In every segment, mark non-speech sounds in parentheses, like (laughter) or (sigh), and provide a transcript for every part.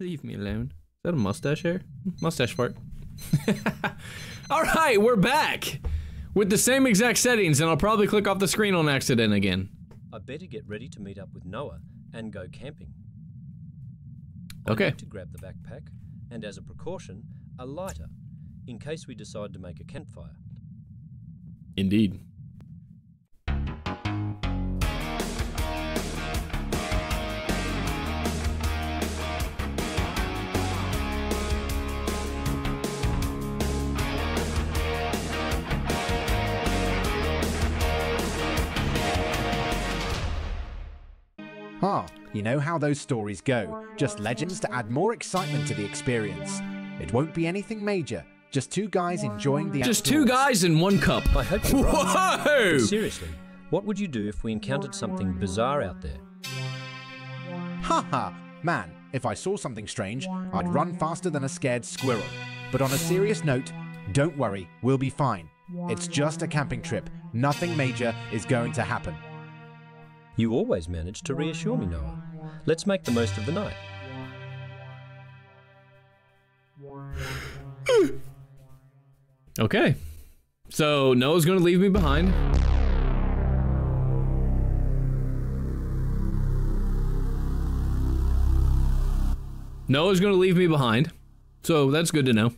Leave me alone. Is that a mustache hair? Mustache fart. (laughs) All right, we're back with the same exact settings, and I'll probably click off the screen on accident again. I better get ready to meet up with Noah and go camping. I Okay. need to grab the backpack and, as a precaution, a lighter in case we decide to make a campfire. Indeed. You know how those stories go. Just legends to add more excitement to the experience. It won't be anything major, just two guys enjoying the Just two guys in one cup. I hope you're right. Whoa! But seriously, what would you do if we encountered something bizarre out there? Haha! Man, if I saw something strange, I'd run faster than a scared squirrel. But on a serious note, don't worry, we'll be fine. It's just a camping trip. Nothing major is going to happen. You always manage to reassure me, Noah. Let's make the most of the night. (clears throat) Okay. So Noah's gonna leave me behind. Noah's gonna leave me behind. So that's good to know.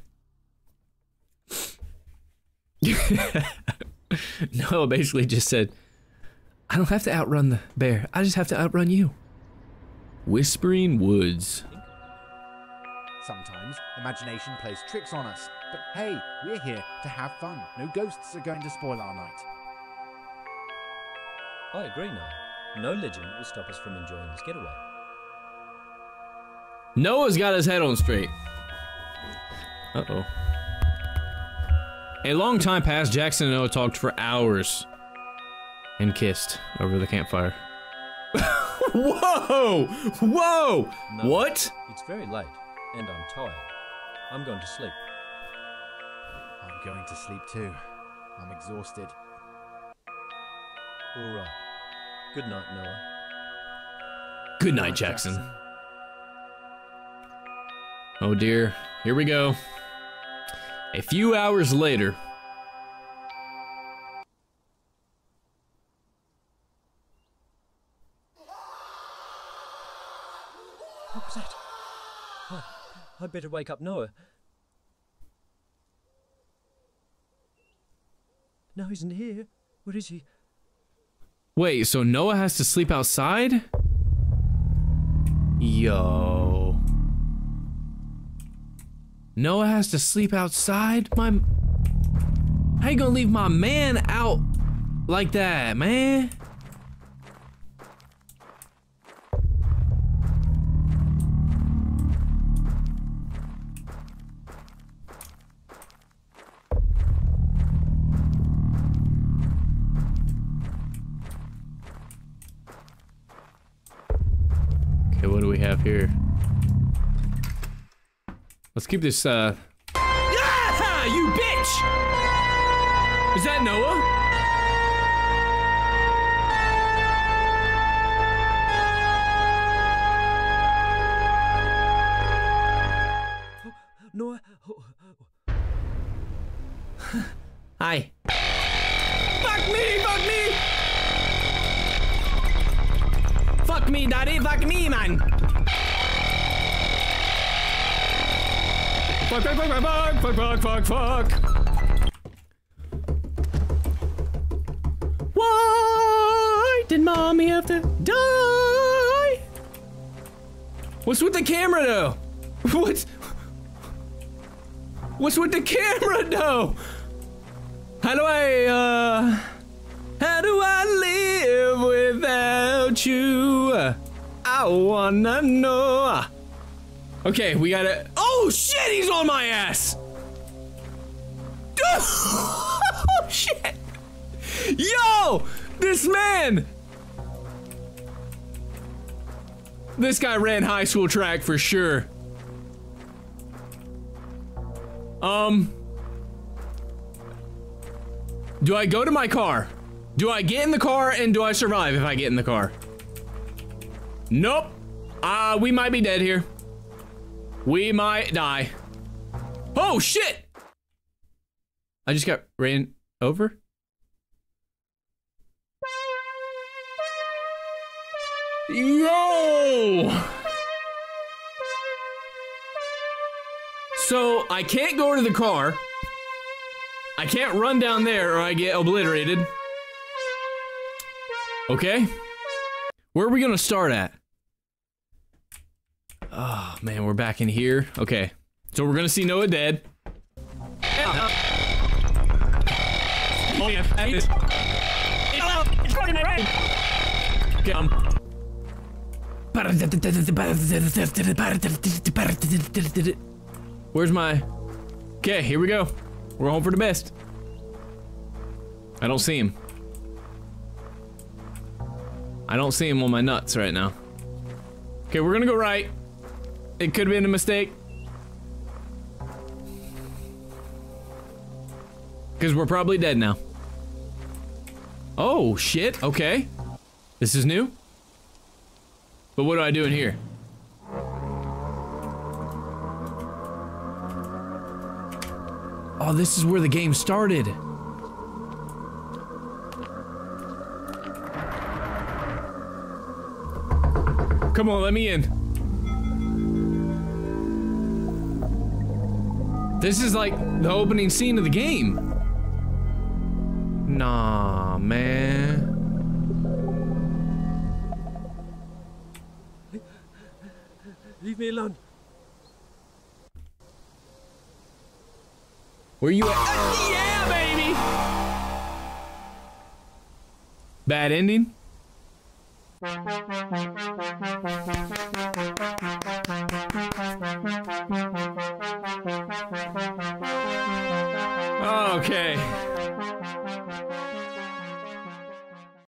(laughs) Noah basically just said, I don't have to outrun the bear. I just have to outrun you. Whispering Woods. Sometimes imagination plays tricks on us. But hey, we're here to have fun. No ghosts are going to spoil our night. I agree, Noah. No legend will stop us from enjoying this getaway. Noah's got his head on straight. Uh oh. A long time passed, Jackson and Noah talked for hours and kissed over the campfire. (laughs) Whoa! Whoa! No. What? It's very late, and I'm tired. I'm going to sleep. I'm going to sleep too. I'm exhausted. All right. Good night, Noah. Good night, Jackson. Oh dear. Here we go. A few hours later. I'd better wake up Noah. No, he's isn't here. Where is he? Wait, so Noah has to sleep outside? Yo. Noah has to sleep outside? My. How you gonna leave my man out like that, man? Have here? Let's keep this, uh... Yeah! You bitch! Is that Noah? Noah? (laughs) Hi. Fuck me! Fuck me! Fuck me, daddy! Fuck me, man! fuck, fuck, fuck, fuck, fuck, fuck, fuck, fuck. Why did mommy have to die? What's with the camera though? (laughs) What's What's with the camera though? How do I uh How do I live without you? I wanna know. Okay, we gotta Oh, shit, he's on my ass! (laughs) oh, shit! Yo! This man! This guy ran high school track for sure. Um... Do I go to my car? Do I get in the car and do I survive if I get in the car? Nope. Uh, we might be dead here. We might die. Oh shit! I just got ran over. Yo! So I can't go to the car. I can't run down there or I get obliterated. Okay. Where are we gonna start at? Oh man, we're back in here. Okay. So we're gonna see Noah dead. Where's my... Okay, here we go. We're home for the best. I don't see him. I don't see him on my nuts right now. Okay, we're gonna go right. It could have been a mistake. Because we're probably dead now. Oh, shit. Okay. This is new. But what do I do in here? Oh, this is where the game started. Come on, let me in. This is like the opening scene of the game. Nah, man. Leave me alone. Where you at? yeah, baby! Bad ending? Okay.